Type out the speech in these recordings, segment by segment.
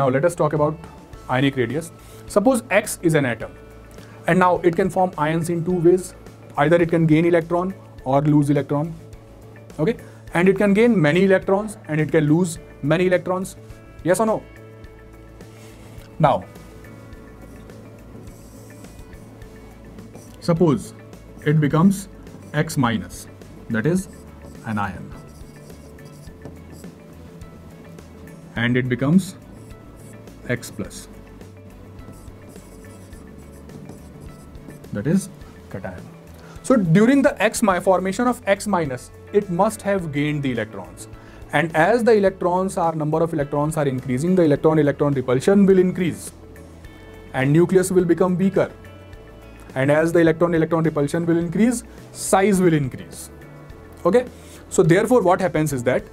Now let us talk about ionic radius. Suppose X is an atom and now it can form ions in two ways. Either it can gain electron or lose electron. Okay? And it can gain many electrons and it can lose many electrons. Yes or no? Now, suppose it becomes X minus, that is an ion. And it becomes X plus. That is cation. So during the X my formation of X minus, it must have gained the electrons. And as the electrons are number of electrons are increasing, the electron-electron repulsion will increase. And nucleus will become weaker. And as the electron-electron repulsion will increase, size will increase. Okay? So therefore what happens is that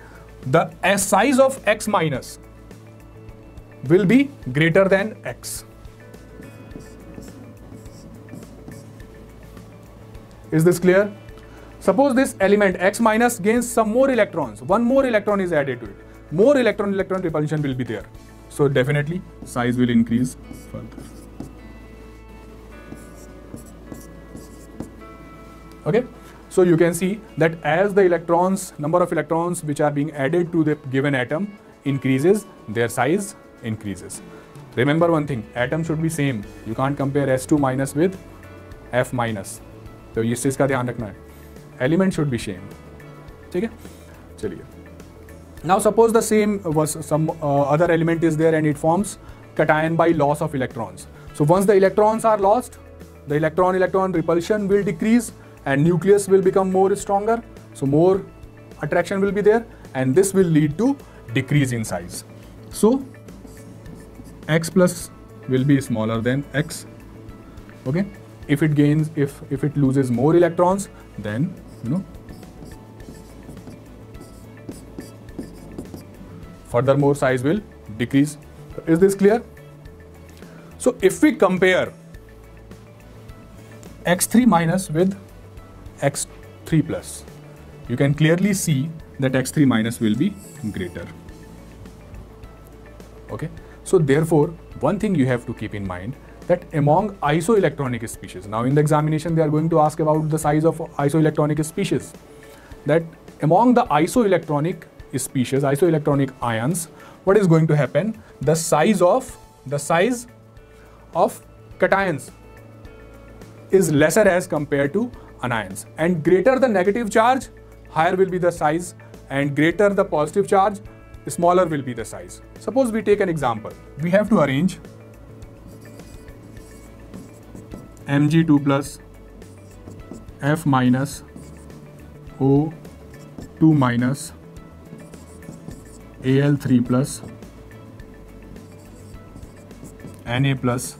the size of X minus will be greater than X. Is this clear? Suppose this element X minus gains some more electrons. One more electron is added to it. More electron-electron repulsion will be there. So definitely size will increase further. Okay. So you can see that as the electrons, number of electrons which are being added to the given atom increases, their size increases. Remember one thing, atom should be same. You can't compare S2 minus with F minus. तो इस चीज़ का ध्यान रखना है element should be same ठीक है चलिए now suppose the same was some uh, other element is there and it forms cation by loss of electrons so once the electrons are lost the electron electron repulsion will decrease and nucleus will become more stronger so more attraction will be there and this will lead to decrease in size so x plus will be smaller than x okay? If it gains if if it loses more electrons then you know furthermore size will decrease. Is this clear? So if we compare x3 minus with x3 plus you can clearly see that x3 minus will be greater okay so therefore one thing you have to keep in mind that among isoelectronic species, now in the examination they are going to ask about the size of isoelectronic species, that among the isoelectronic species, isoelectronic ions, what is going to happen? The size of the size of cations is lesser as compared to anions and greater the negative charge higher will be the size and greater the positive charge smaller will be the size suppose we take an example we have to arrange Mg2 plus F minus O2 minus Al3 plus Na plus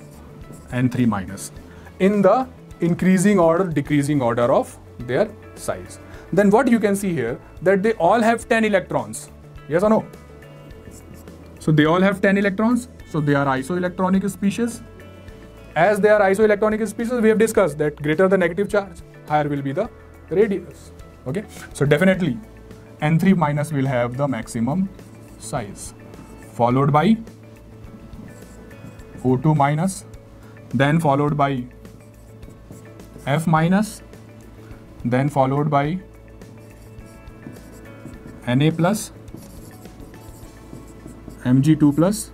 N3 minus in the increasing order decreasing order of their size. Then what you can see here that they all have 10 electrons. Yes or no? So they all have 10 electrons. So they are isoelectronic species as they are isoelectronic species, we have discussed that greater the negative charge, higher will be the radius. Okay, so definitely N3 minus will have the maximum size, followed by O2 minus, then followed by F minus, then followed by Na plus, Mg2 plus,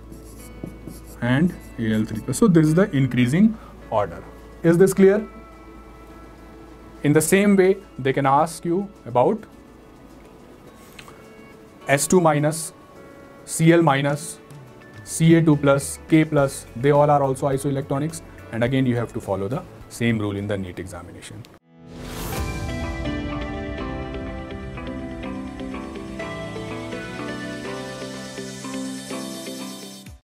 and Al3 plus. So this is the increasing order. Is this clear? In the same way, they can ask you about S2 minus, Cl minus, Ca2 plus, K plus, they all are also isoelectronics and again you have to follow the same rule in the NEET examination.